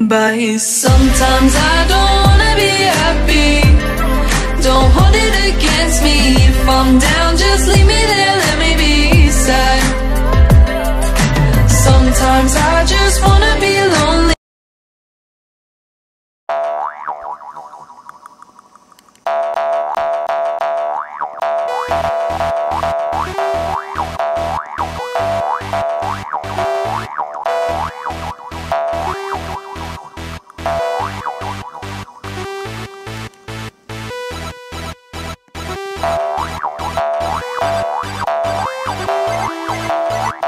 But sometimes I don't wanna be happy. Don't hold it against me If I'm down, Música